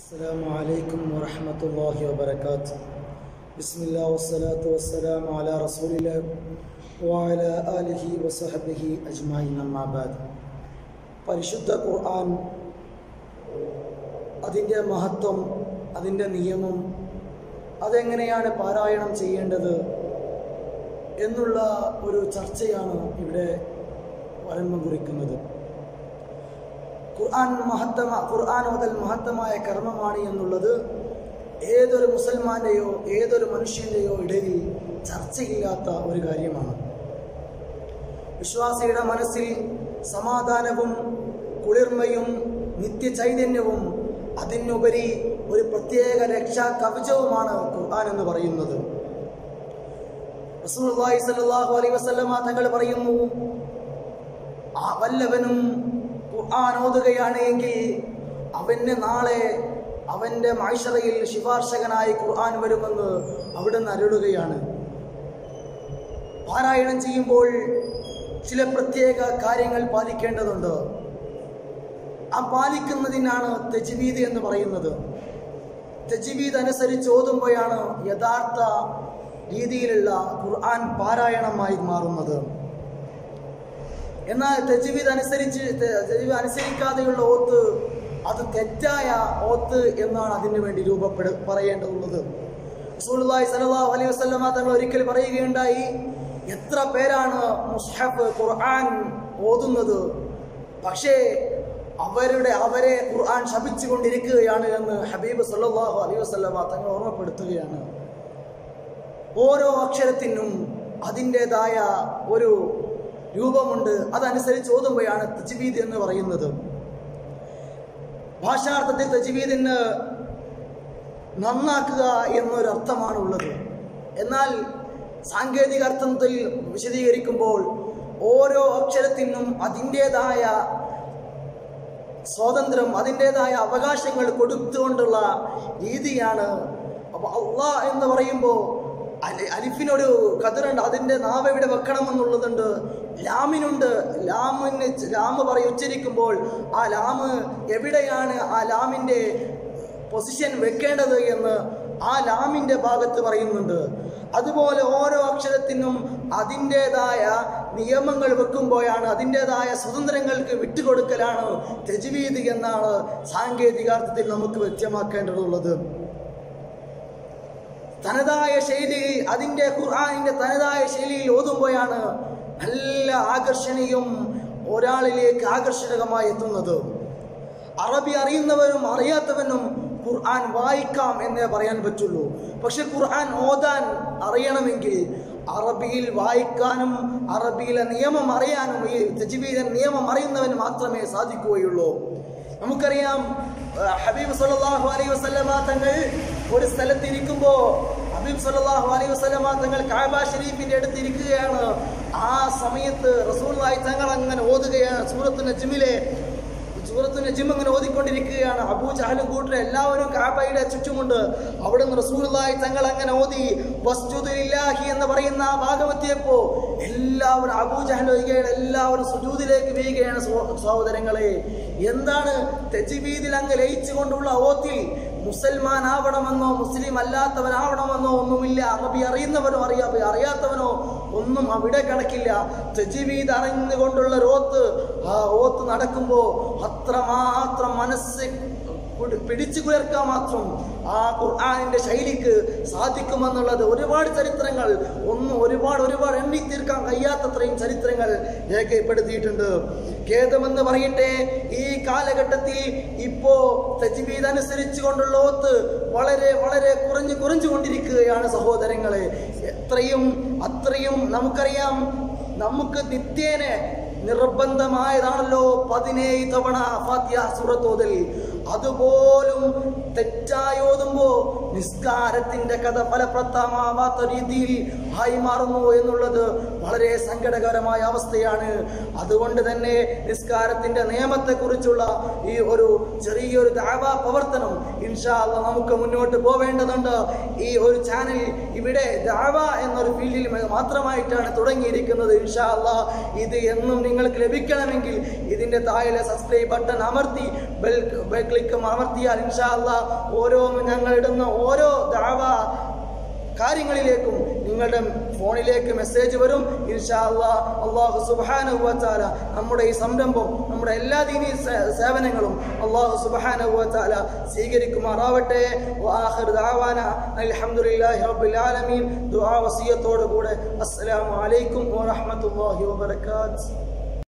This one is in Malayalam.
السلام عليكم ورحمة الله وبركاته بسم الله والصلاة والسلام على رسول الله وعلى آله وصحبه أجمعين أما بعد പരിശുദ്ധ ഖുർആൻ അതിൻ്റെ മഹത്വം അതിൻ്റെ നിയമം അതെങ്ങനെയാണ് പാരായണം ചെയ്യേണ്ടത് എന്നുള്ള ഒരു ചർച്ചയാണ് ഇവിടെ വരമ്പം കുറിക്കുന്നത് ഖുർആൻ മഹത്തമ ഖുർആൻ മുതൽ മഹത്തമായ കർമ്മമാണ് എന്നുള്ളത് ഏതൊരു മുസൽമാന്റെയോ ഏതൊരു മനുഷ്യന്റെയോ ഇടയിൽ ചർച്ചയില്ലാത്ത ഒരു കാര്യമാണ്. വിശ്വാസിയുടെ മനസ്സിൽ സമാധാനവും കുളിർമയും നിത്യചൈതന്യവും അതിനുപരി ഒരു പ്രത്യേക രക്ഷാ കവചവുമാണ് ഖുർആൻ എന്ന് പറയുന്നത്. സ്വല്ലല്ലാഹു അലൈഹി വസല്ലമ തങ്ങൾ പറയുന്നു ആ വല്ലവനും ഖുർആൻ ഓതുകയാണ് എങ്കിൽ അവന് നാളെ അവന്റെ മാഴ്ശറയിൽ ശിപാർശകനായി ഖുർആൻ വരുമെന്ന് അവിടുന്ന് അരുളുകയാണ്. പാരായണം ചെയ്യുമ്പോൾ ചില പ്രത്യേക കാര്യങ്ങൾ പാലിക്കേണ്ടതുണ്ട്. ആ പാലിക്കുന്നതിനാണ് തെജ്വീദ് എന്ന് പറയുന്നത്. തെജ്വീദ് അനുസരിച്ച് ഓതുമ്പോഴാണ് യഥാർത്ഥ രീതിയിലുള്ള ഖുർആൻ പാരായണമായി മാറുന്നത്. എന്നാൽ തെജ്വീദ് അനുസരിച്ച് തെജീവ് അനുസരിക്കാതെയുള്ള ഓത്ത് അത് തെറ്റായ ഓത്ത് എന്നാണ് അതിനു വേണ്ടി രൂപപ്പെട പറയേണ്ടതുള്ളത്. റസൂലുള്ളാഹി സല്ലല്ലാഹു അലൈഹി വസല്ലമ തങ്ങൾ ഒരിക്കൽ പറയുകയുണ്ടായി എത്ര പേരാണ് മുസ്ഹഫ് ഖുർആൻ ഓതുന്നത്? പക്ഷേ അവരുടെ അവരെ ഖുർആൻ ശപിച്ചു കൊണ്ടിരിക്കുകയാണ് എന്ന് ഹബീബ് സല്ലല്ലാഹു അലൈഹി വസല്ലമ തങ്ങൾ ഓർമ്മപ്പെടുത്തുകയാണ്. ഓരോ അക്ഷരത്തിനും അതിന്റെതായ ഒരു രൂപമുണ്ട്. അതനുസരിച്ച് ഓതുമ്പോഴാണ് തജ്വീദ് എന്ന് പറയുന്നത്. ഭാഷാർത്ഥത്തിൽ തജ്വീദിന് നന്നാക്കുക എന്നൊരർത്ഥമാണ് ഉള്ളത് എന്നാൽ സാങ്കേതിക അർത്ഥത്തിൽ വിശദീകരിക്കുമ്പോൾ ഓരോ അക്ഷരത്തിനും അതിന്റെതായ സ്വാതന്ത്ര്യം അതിന്റെതായ അവകാശങ്ങൾ കൊടുത്തുകൊണ്ടുള്ള രീതിയാണ്. അപ്പോൾ അള്ളാ എന്ന് പറയുമ്പോൾ അലി അലിഫിനൊരു കതിറുണ്ട്. അതിന്റെ നാവ് എവിടെ വെക്കണം എന്നുള്ളതുണ്ട് ലാമിനുണ്ട്. ലാമിന് ലാമ് പറയും ഉച്ചരിക്കുമ്പോൾ ആ ലാമ് എവിടെയാണ് ആ ലാമിന്റെ പൊസിഷൻ വെക്കേണ്ടത് എന്ന് ആ ലാമിന്റെ ഭാഗത്ത് പറയുന്നുണ്ട്. അതുപോലെ ഓരോ അക്ഷരത്തിനും അതിന്റെതായ നിയമങ്ങൾ വെക്കുമ്പോഴാണ് അതിന്റെതായ സ്വതന്ത്രങ്ങൾക്ക് വിട്ടുകൊടുക്കലാണ് തെജ്വീദ് എന്നാണ് സാങ്കേതികാർത്ഥത്തിൽ നമുക്ക് വ്യക്തമാക്കേണ്ടതുള്ളത്. തനതായ ശൈലി അതിന്റെ ഖുർആാനിന്റെ തനതായ ശൈലിയിൽ ഓതുമ്പോഴാണ് നല്ല ആകർഷണീയം ഒരാളിലേക്ക് ആകർഷകമായി എത്തുന്നത്. അറബി അറിയുന്നവരും അറിയാത്തവനും ഖുർആൻ വായിക്കാം എന്നേ പറയാൻ പറ്റുള്ളൂ. പക്ഷെ ഖുർആൻ ഓതാൻ അറിയണമെങ്കിൽ അറബിയിൽ വായിക്കാനും അറബിയിലെ നിയമം അറിയാനും ഈ തജ്വീദൻ നിയമം അറിയുന്നവന് മാത്രമേ സാധിക്കുകയുള്ളൂ. നമുക്കറിയാം ഹബീബ് സല്ലാഹു അലൈ വസല്ലമ തങ്ങൾ ഒരു സ്ഥലത്ത് ഇരിക്കുമ്പോൾ ഹബീബ് സല്ലല്ലാഹു അലൈഹി വസല്ലമ തങ്ങൾ കാബ ഷരീഫിന്റെ അടുത്ത് ഇരിക്കുകയാണ് ആ സമയത്ത് റസൂലായി തങ്ങൾ അങ്ങനെ ഓതുകയാണ്. സൂറത്തു നജ്മിലെ സൂറത്തു നജിം അങ്ങനെ ഓതിക്കൊണ്ടിരിക്കുകയാണ്. അബൂ ജഹലും കൂട്ടർ എല്ലാവരും കാബയുടെ ചുറ്റുമുണ്ട്. അവിടെ നിന്ന് റസൂലുള്ളാഹി തങ്ങൾ അങ്ങനെ ഓതി വസ്തുദില്ലാഹി എന്ന് പറയുന്ന ആ ഭാഗമെത്തിയപ്പോ എല്ലാവരും അബൂ ജഹൽ ഒഴികെയുള്ള എല്ലാവരും സുജൂതിലേക്ക് വീഴുകയാണ് സഹോദരങ്ങളെ. എന്താണ് തെജിബീദിൽ അങ്ങ് ലയിച്ചുകൊണ്ടുള്ള ഓത്തിൽ മുസൽമാൻ ആവണമെന്നോ മുസ്ലിം അല്ലാത്തവനാവണമെന്നോ ഒന്നുമില്ല. അറബി അറിയുന്നവനോ അറിയാ. അറിയാത്തവനോ ഒന്നും അവിടെ കണക്കില്ല തെജിവീത് അറിഞ്ഞുകൊണ്ടുള്ള ഓത്ത്. ആ ഓത്ത് നടക്കുമ്പോൾ അത്രമാത്രം മനസ്സ് പിടിച്ചു കുയർക്കാൻ മാത്രം ആ ഖുർആാനിന്റെ ശൈലിക്ക് സാധിക്കുമെന്നുള്ളത് ഒരുപാട് ചരിത്രങ്ങൾ ഒന്ന് ഒരുപാട് ഒരുപാട് എണ്ണി തീർക്കാൻ കഴിയാത്തത്രയും ചരിത്രങ്ങൾ രേഖപ്പെടുത്തിയിട്ടുണ്ട്. ഖേദമെന്ന് പറയട്ടെ ഈ കാലഘട്ടത്തിൽ ഇപ്പോ തജ്വീദ് അനുസരിച്ചു കൊണ്ടുള്ള ഓത്ത് വളരെ വളരെ കുറഞ്ഞു കുറഞ്ഞു കൊണ്ടിരിക്കുകയാണ് സഹോദരങ്ങളെ. എത്രയും അത്രയും നമുക്കറിയാം നമുക്ക് നിത്യേന നിർബന്ധമായതാണല്ലോ പതിനേഴ് തവണ ഫാത്തിഹ സൂറത്തോതിൽ. അതുപോലും തെറ്റായി ഓതുമ്പോ നിസ്കാരത്തിന്റെ കഥ ഫലപ്രദമാവാത്ത രീതിയിൽ ആയി മാറുന്നു എന്നുള്ളത് വളരെ സങ്കടകരമായ അവസ്ഥയാണ്. അതുകൊണ്ട് തന്നെ നിസ്കാരത്തിന്റെ നിയമത്തെക്കുറിച്ചുള്ള ഈ ഒരു ചെറിയൊരു ദാവാ പ്രവർത്തനം ഇൻഷാ അല്ലാ നമുക്ക് മുന്നോട്ട് പോവേണ്ടതുണ്ട്. ഈ ഒരു ചാനൽ ഇവിടെ ദാവ എന്നൊരു ഫീൽഡിൽ മാത്രമായിട്ടാണ് തുടങ്ങിയിരിക്കുന്നത് ഇൻഷാല്ല ഇത് എന്നും നിങ്ങൾക്ക് ലഭിക്കണമെങ്കിൽ ഇതിന്റെ താഴെ സബ്സ്ക്രൈബ് ബട്ടൺ അമർത്തി ബെൽ ബെൽ ക്ലിക്ക് അമർത്തിയാൽ ഇൻഷാല്ല ഓരോ ഞങ്ങൾ ഇടുന്ന ഓരോ ദാവ കാര്യങ്ങളിലേക്കും നിങ്ങളുടെ ഫോണിലേക്ക് മെസ്സേജ് വരും. ഇൻഷാ അള്ളാ അള്ളാഹു തആല നമ്മുടെ ഈ സംരംഭം നമ്മുടെ എല്ലാ ദീനി സേവനങ്ങളും അള്ളാഹു തആല സ്വീകരിക്കുമാറാവട്ടെ. അലഹമുല്ലാഹി റബുലാലമീൻ ദുആ വസിയത്തോടു കൂടെ അസ്സലാമു അലൈക്കും വറഹ്മത്തുള്ളാഹി വബറകാതുഹു.